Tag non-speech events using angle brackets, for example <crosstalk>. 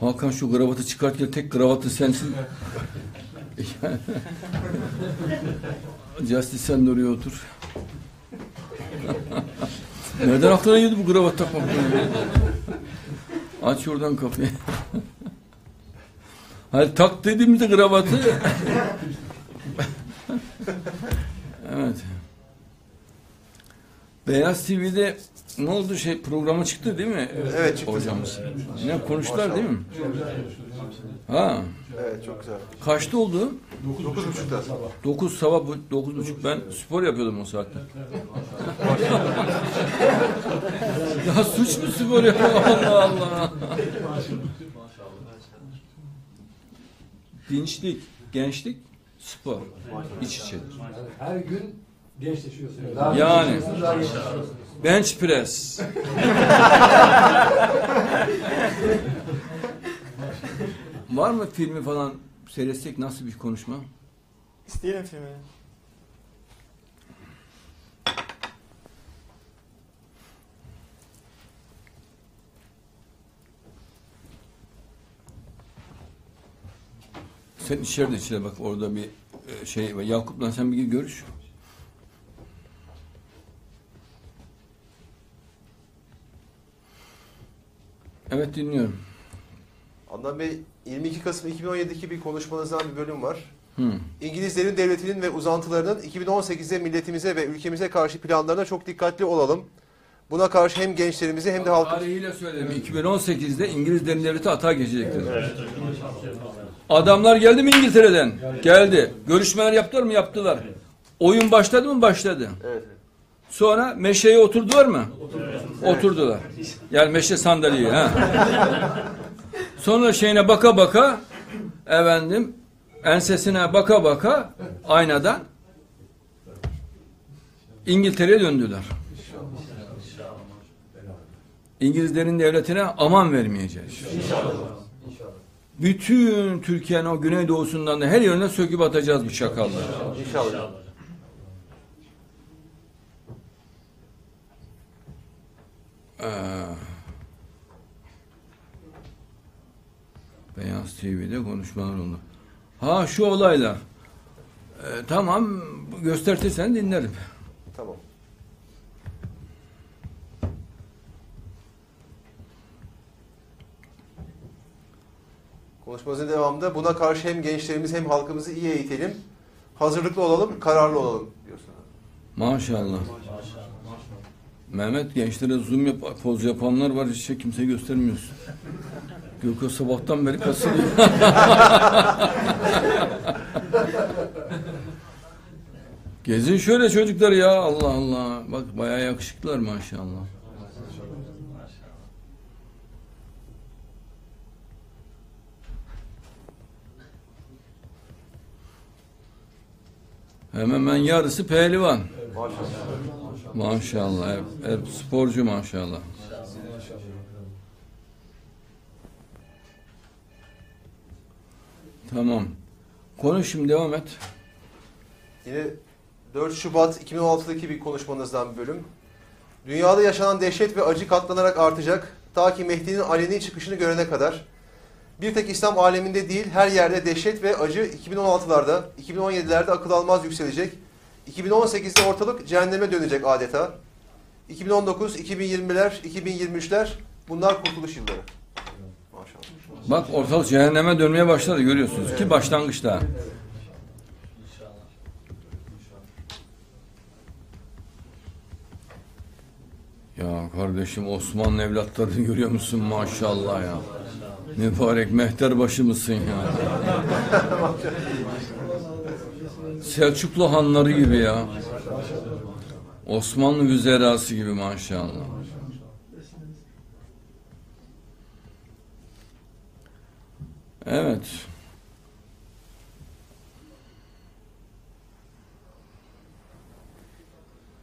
Hakan şu kravatı çıkart gel tek kravatı sensin. <laughs> Justice sen de oraya otur. <laughs> Nereden aklına geldi bu kravat takmak? Aç oradan kapıyı. <laughs> Hadi tak dediğimde kravatı. evet. Beyaz TV'de ne oldu şey programa çıktı değil mi? Evet, çıktı. Hocamız. Ne konuştular değil mi? Ha. Evet çok güzel. Kaçta oldu? 9.30'da. 9 sabah bu 9.30 ben spor yapıyordum o saatte. <laughs> ya suç mu spor yapmak Allah Allah. Dinçlik, gençlik, spor iç içedir. Her gün gençleşiyorsunuz. Daha Yani. gençleşiyorsunuz, daha gençleşiyorsunuz. Bench press. <laughs> Var mı filmi falan seyretsek nasıl bir konuşma? İsteyelim filmini. Sen içeride içeride bak orada bir e, şey var. Yakup'la sen bir görüş. Evet dinliyorum. Adnan Bey 22 Kasım 2017'deki bir konuşmanızdan bir bölüm var. Hı. İngilizlerin devletinin ve uzantılarının 2018'de milletimize ve ülkemize karşı planlarına çok dikkatli olalım. Buna karşı hem gençlerimizi hem de halkı... Tarihiyle söyledim. 2018'de İngiliz derin devleti hata geçecektir. Adamlar geldi mi İngiltere'den? Geldi. Görüşmeler yaptılar mı? Yaptılar. Oyun başladı mı? Başladı. Evet. Sonra meşeye oturdular mı? Oturdular. Yani meşe sandalyeye. Ha. Sonra şeyine baka baka efendim ensesine baka baka aynadan İngiltere'ye döndüler. İngilizlerin devletine aman vermeyeceğiz. Bütün Türkiye'nin o güneydoğusundan da her yerine söküp atacağız bu çakalları. İnşallah. Ee, Beyaz TV'de konuşmalar oldu. Ha şu olaylar. Ee, tamam göstertirsen dinlerim. Tamam. Konuşmamızın devamında buna karşı hem gençlerimizi hem halkımızı iyi eğitelim. Hazırlıklı olalım, kararlı olalım diyorsunuz. Maşallah. Mehmet gençlere zoom yap, poz yapanlar var hiç şey kimseye göstermiyorsun. Gökhan sabahtan beri kasılıyor. <laughs> Gezin şöyle çocuklar ya Allah Allah. Bak bayağı yakışıklılar maşallah. Hemen hemen yarısı pehlivan. Maşallah. Maşallah. Hep, hep sporcu maşallah. Tamam. Konuş şimdi devam et. Yine 4 Şubat 2016'daki bir konuşmanızdan bir bölüm. Dünyada yaşanan dehşet ve acı katlanarak artacak. Ta ki Mehdi'nin aleni çıkışını görene kadar. Bir tek İslam aleminde değil her yerde dehşet ve acı 2016'larda, 2017'lerde akıl almaz yükselecek. 2018'de ortalık cehenneme dönecek adeta. 2019, 2020'ler, 2023'ler bunlar kurtuluş yılları. Maşallah. Bak ortalık cehenneme dönmeye başladı görüyorsunuz ki başlangıçta. Ya kardeşim Osmanlı evlatlarını <laughs> görüyor musun maşallah ya. Mübarek mehter başı mısın ya. <laughs> Selçuklu hanları gibi ya. Osmanlı vüzerası gibi maşallah. Evet.